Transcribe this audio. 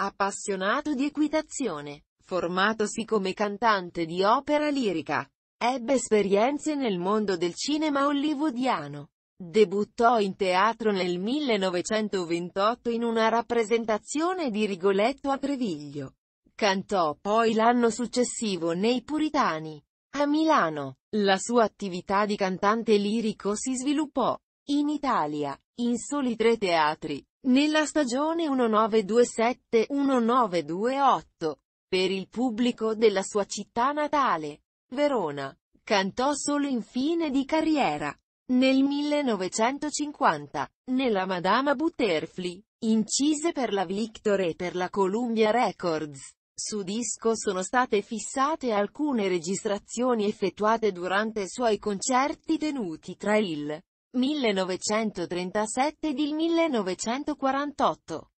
Appassionato di equitazione, formatosi come cantante di opera lirica, ebbe esperienze nel mondo del cinema hollywoodiano. Debuttò in teatro nel 1928 in una rappresentazione di Rigoletto a Treviglio. Cantò poi l'anno successivo nei Puritani. A Milano, la sua attività di cantante lirico si sviluppò, in Italia, in soli tre teatri, nella stagione 1927-1928, per il pubblico della sua città natale, Verona. Cantò solo in fine di carriera. Nel 1950, nella Madama Butterfly, incise per la Victor e per la Columbia Records. Su disco sono state fissate alcune registrazioni effettuate durante i suoi concerti tenuti tra il 1937 ed il 1948.